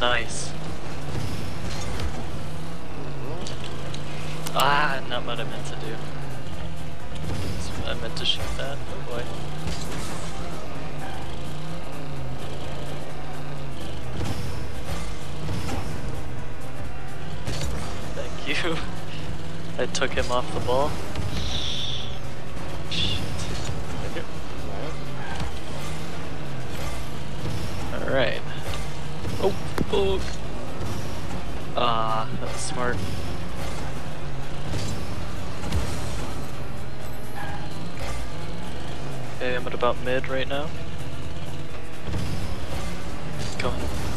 Nice. Ah, not what I meant to do. I meant to shoot that. Oh boy. I took him off the ball. Alright. Oh, fuck. Ah, that was smart. Okay, I'm at about mid right now. Go ahead.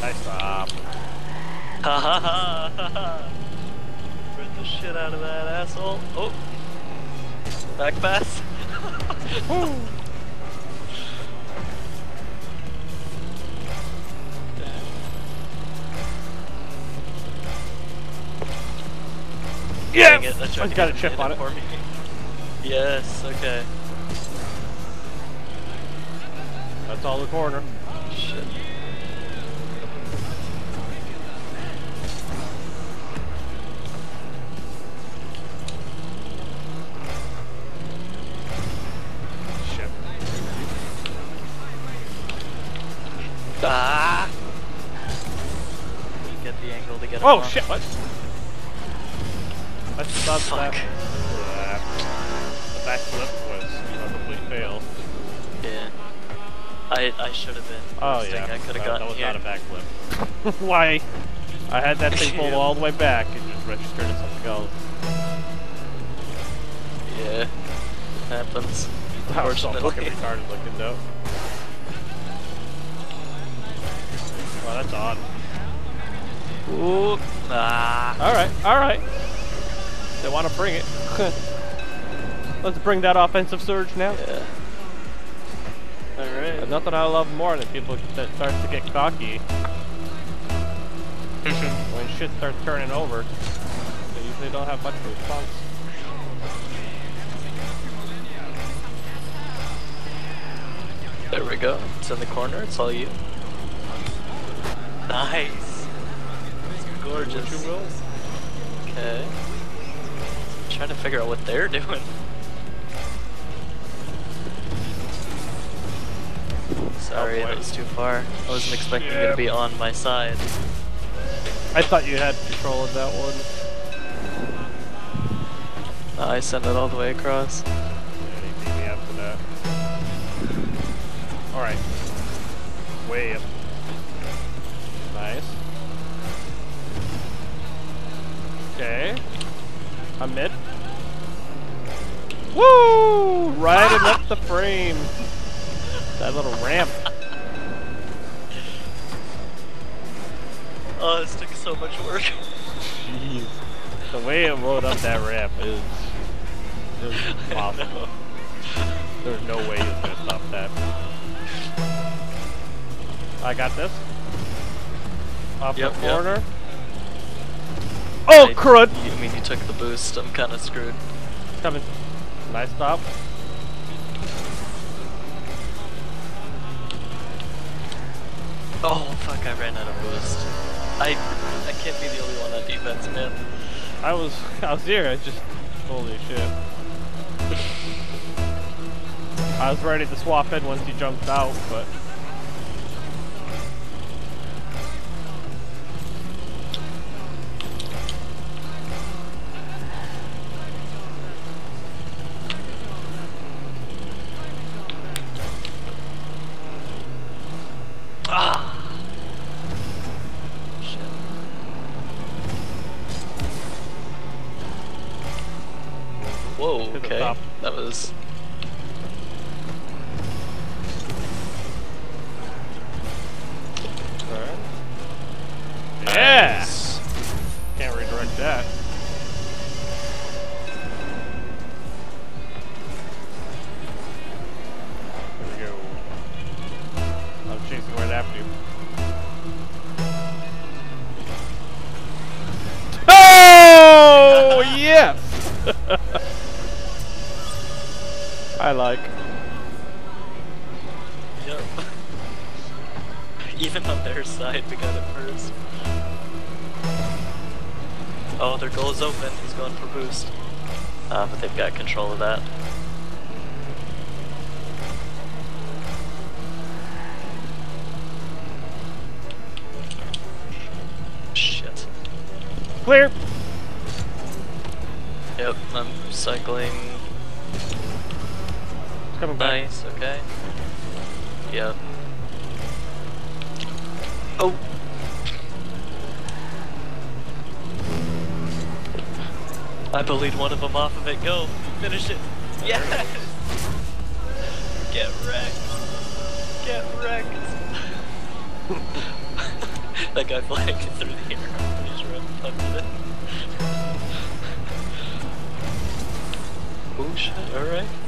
Nice stop. Ha ha ha ha ha! Rid the shit out of that asshole. Oh! Back pass. Dang it, that I joke got a chip on it. For me. Yes, okay. That's all the corner. Shit. Shit. Get the angle to get Oh shit, what? I thought Fuck. that uh, the backflip was a complete fail. Yeah. I I should have been. Oh yeah, I could have that, gotten that was here. not a backflip. Why? I had that thing pulled Yeah. all the way back and just registered as something else. Yeah. Happens. That was so fucking retarded looking though. Well, that's odd. Ooh. Ah. Alright, alright. They want to bring it. Let's bring that offensive surge now. Yeah. Alright. There's nothing I love more than people that starts to get cocky when shit starts turning over. They usually don't have much response. There we go. It's in the corner. It's all you. Nice. Gorgeous. What you will. Okay. trying to figure out what they're doing. Sorry, Oh, that was too far. I wasn't expecting it to be on my side. I thought you had control of that one. Uh, I sent it all the way across. Yeah, they beat me after that. Alright. Way up. Nice. I'm mid. Woo! Riding up the frame. That little ramp. Oh, this took so much work. Jeez. The way it rode up that ramp is, is impossible. There's no way he's gonna stop that. I got this. Off Yep, the yep. Corner. Oh, I- crud! You I mean you took the boost? I'm kind of screwed. Coming. Nice stop. Oh fuck! I ran out of boost. I I can't be the only one on defense, man. I was I was here. I just holy shit. I was ready to swap in once he jumped out, but Okay. top. That was. alright. Yeah. Nice. Can't redirect that. I like. Yep. Even on their side, we got it first. Oh, their goal is open. He's going for boost. Uh, but they've got control of that. Shit. Clear. Yep, I'm cycling. Coming back. Nice, okay. Yep. Oh! I bullied one of them off of it. Go! Finish it! Yes! Get wrecked! Get wrecked! that guy flagged through the air. I'm pretty sure I punted it. Oh shit. Alright.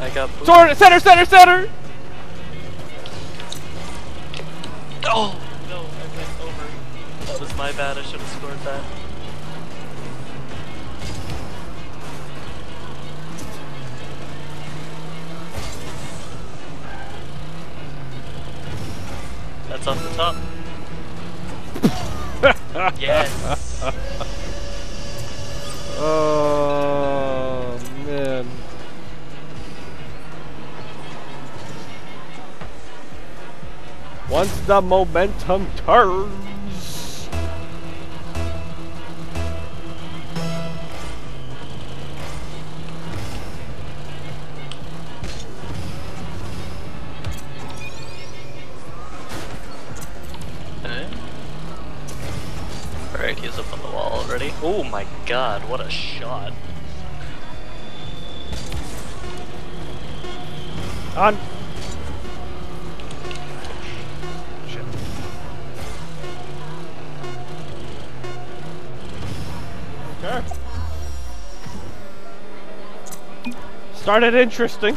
I got booped. Sword, center, center, center! Oh! No, I went over. That was my bad, I should have scored that. That's off the top. yes! Oh Once the momentum turns. Okay. Alright, he's up on the wall already. Oh my god, what a shot. On. Started interesting.